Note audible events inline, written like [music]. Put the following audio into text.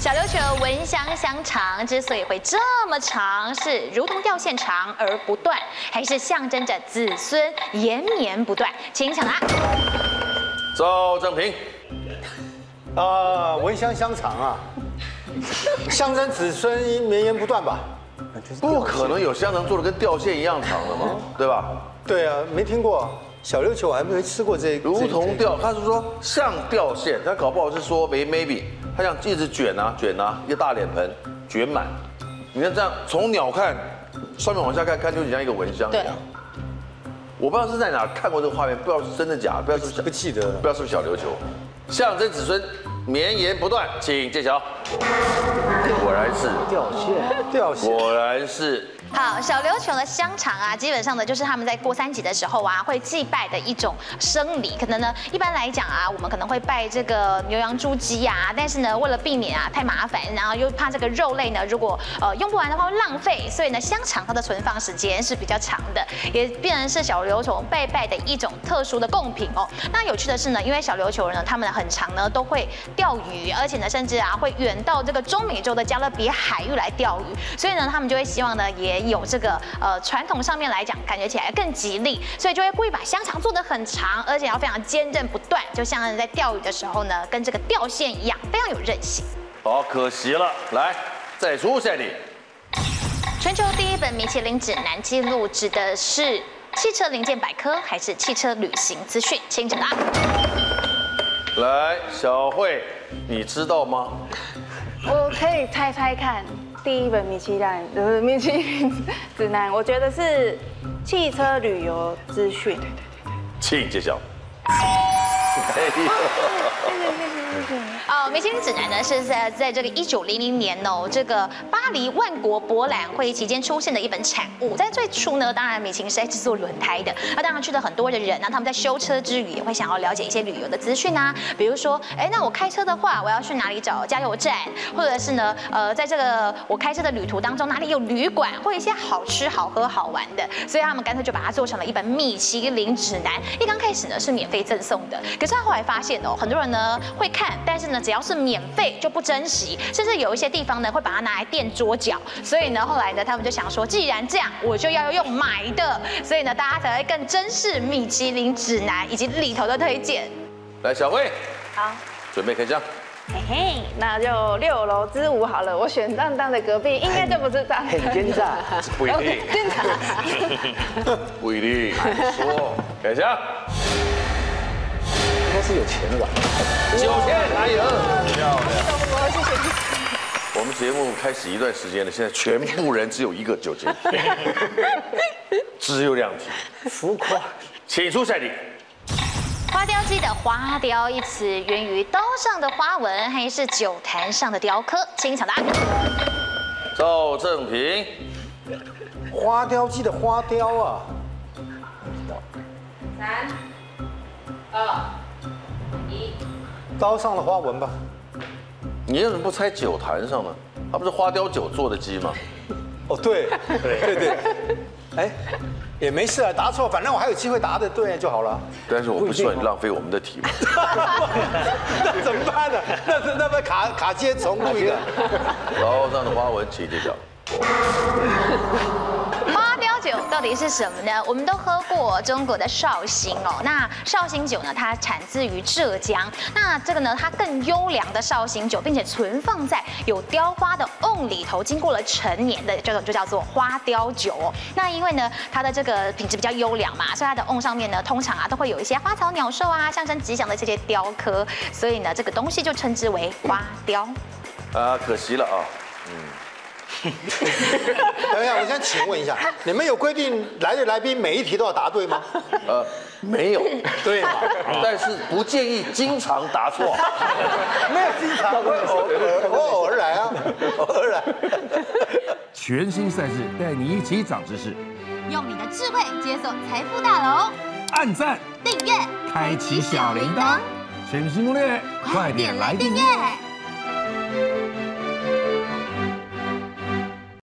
小琉球蚊香香肠之所以会这么长，是如同吊线长而不断，还是象征着子孙延绵不断？请抢答。赵正平，啊，蚊香香肠啊，象征子孙绵延不断吧？不可能有香肠做的跟吊线一样长的嘛，对吧？对啊，没听过小琉球，我还没吃过这。如同这吊，他是说像吊线，他搞不好是说没 maybe，他想一直卷啊卷啊，一个大脸盆卷满。你看这样，从鸟看，上面往下看，看就很像一个蚊香一样。我不知道是在哪看过这个画面，不知道是真的假的，不知道是不是不记得了不知道是不是小琉球，象征子孙绵延不断，请揭晓。果然是，掉线，掉线。果然是。好，小琉球的香肠啊，基本上呢就是他们在过三级的时候啊，会祭拜的一种生理。可能呢，一般来讲啊，我们可能会拜这个牛羊猪鸡呀，但是呢，为了避免啊太麻烦，然后又怕这个肉类呢，如果呃用不完的话会浪费，所以呢，香肠它的存放时间是比较长的，也变成是小琉球拜拜的一种特殊的贡品哦。那有趣的是呢，因为小琉球人呢，他们很长呢都会钓鱼，而且呢，甚至啊会远到这个中美洲的加勒比海域来钓鱼，所以呢，他们就会希望呢也有这个呃传统上面来讲，感觉起来更吉利，所以就会故意把香肠做得很长，而且要非常坚韧不断，就像在钓鱼的时候呢，跟这个钓线一样，非常有韧性。好，可惜了。来，再出下你。全球第一本米其林指南记录指的是汽车零件百科还是汽车旅行资讯？请解答。来，小慧，你知道吗？可以猜猜看，第一本米其林呃米其林指南，我觉得是汽车旅游资讯。请揭晓。哎呦哦，米其林指南呢是在在这个一九零零年哦，这个巴黎万国博览会期间出现的一本产物。在最初呢，当然米其林是在制作轮胎的，那当然去了很多的人，那他们在修车之余也会想要了解一些旅游的资讯啊，比如说，哎，那我开车的话，我要去哪里找加油站，或者是呢，呃，在这个我开车的旅途当中，哪里有旅馆或一些好吃、好喝、好玩的，所以他们干脆就把它做成了一本米其林指南。一刚开始呢是免费赠送的，可是他后来发现哦，很多人呢会看，但是呢只要是免费就不珍惜，甚至有一些地方呢会把它拿来垫桌角。所以呢后来呢他们就想说，既然这样，我就要用买的，所以呢大家才会更珍视米其林指南以及里头的推荐。来，小慧，好，准备开箱。嘿嘿，那就六楼之五好了。我选当当的隔壁，应该就不是当。很奸诈。[laughs] 不一定。[laughs] [laughs] 不一定。说，开枪。是有钱的吧？九千，哎呦，漂亮。我谢谢你。我们节目开始一段时间了，现在全部人只有一个九千，[laughs] 只有两题，浮夸。请出下题。花雕鸡的“花雕”一词源于刀上的花纹，还是酒坛上的雕刻？请抢答。赵正平，花雕鸡的花雕啊，三、二、一。刀上的花纹吧？你为什么不猜酒坛上呢？它不是花雕酒做的鸡吗？哦，对，对对对。哎，也没事啊，答错，反正我还有机会答的对就好了。但是我不希望你浪费我们的题目。[laughs] 那怎么办呢？那是那么卡卡接重录一个。刀上的花纹，请揭晓。到底是什么呢？我们都喝过中国的绍兴哦。那绍兴酒呢，它产自于浙江。那这个呢，它更优良的绍兴酒，并且存放在有雕花的瓮里头，经过了陈年的这种就叫做花雕酒。那因为呢，它的这个品质比较优良嘛，所以它的瓮上面呢，通常啊都会有一些花草鸟兽啊，象征吉祥的这些雕刻，所以呢，这个东西就称之为花雕。啊，可惜了啊。嗯 [laughs] 等一下，我想请问一下，你们有规定来的来宾每一题都要答对吗？呃，没有，对嘛？[laughs] 但是不建议经常答错。[laughs] 没有经常，我偶偶尔来啊，偶尔来。全新赛事带你一起长知识，用你的智慧解锁财富大楼，按赞、订阅，开启小铃铛，全新攻略，快点来订阅。